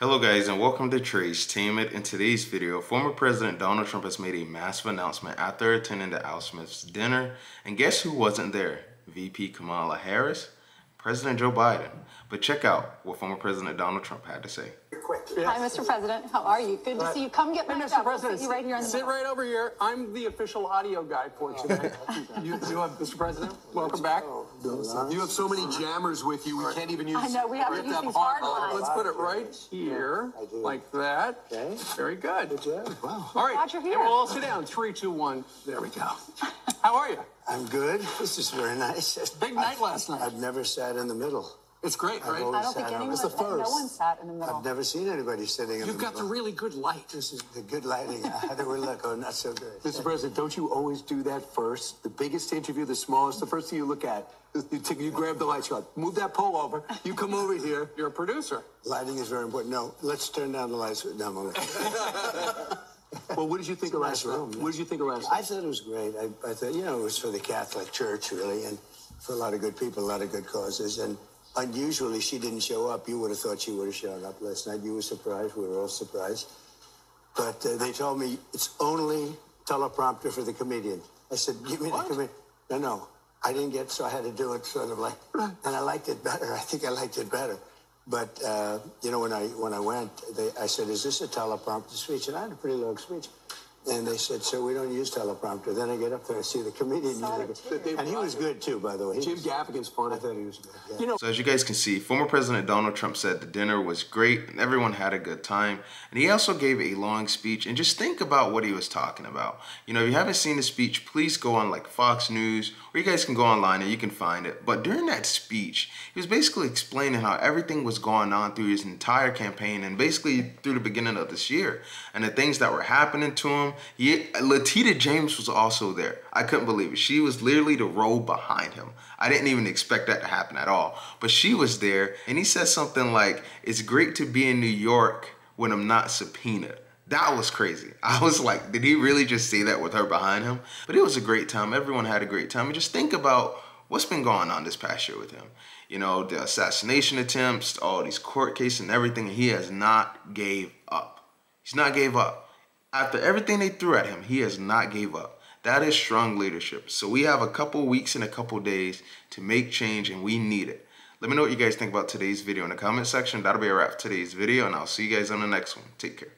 Hello guys and welcome to Tracetainment. In today's video, former President Donald Trump has made a massive announcement after attending the Al Smith's dinner. And guess who wasn't there? VP Kamala Harris, President Joe Biden. But check out what former President Donald Trump had to say. Hi, Mr. President. How are you? Good to see you. Come get Hey, my Mr. stuff. President, sit you right here in the sit middle. right over here. I'm the official audio guy for today. you, you have, Mr. President, welcome back. You have so many jammers with you, we can't even use. I know, we have to use these hard lines. Let's put it right here, like that. Okay. Very good. Good job. Wow. All right, Glad you're and we'll all sit down. Three, two, one. There we go. How are you? I'm good. This is very nice. Big night last night. I've never sat in the middle. It's great, I've right? always I don't think sat on- anyone, It's the no first. one sat in the middle. I've never seen anybody sitting in the You've the got the middle. really good light. This is the good lighting. How do we look? Oh, not so good. Mr. President, don't you always do that first? The biggest interview, the smallest, the first thing you look at, you, take, you grab the lights, you go, move that pole over, you come over here. You're a producer. Lighting is very important. No, let's turn down the lights. No, I'm only- Well, what did you think of nice last night? room, What did you think of last I night? thought it was great. I, I thought, you know, it was for the Catholic Church, really, and for a lot of good people, a lot of good causes. And unusually, she didn't show up. You would have thought she would have shown up last night. You were surprised. We were all surprised. But uh, they told me it's only teleprompter for the comedian. I said, give me the comedian. No, no. I didn't get, so I had to do it sort of like, and I liked it better. I think I liked it better. But uh, you know, when I when I went, they, I said, "Is this a teleprompter speech?" And I had a pretty long speech. And they said, "So we don't use teleprompter." Then I get up there and see the comedian, using it it. too. and he was good too, by the way. He Jim Gaffigan's Gaffigan's I thought he was good. Yeah. You know, So as you guys can see, former President Donald Trump said the dinner was great and everyone had a good time. And he also gave a long speech and just think about what he was talking about. You know, if you haven't seen the speech, please go on like Fox News or you guys can go online and you can find it. But during that speech, he was basically explaining how everything was going on through his entire campaign and basically through the beginning of this year and the things that were happening to him. He, Letitia James was also there. I couldn't believe it. She was literally the row behind him. I didn't even expect that to happen at all. But she was there and he said something like, It's great to be in New York when I'm not subpoenaed. That was crazy. I was like, did he really just say that with her behind him? But it was a great time. Everyone had a great time. And just think about what's been going on this past year with him. You know, the assassination attempts, all these court cases and everything. He has not gave up. He's not gave up. After everything they threw at him, he has not gave up. That is strong leadership. So we have a couple weeks and a couple days to make change and we need it. Let me know what you guys think about today's video in the comment section. That'll be a wrap for today's video and I'll see you guys on the next one. Take care.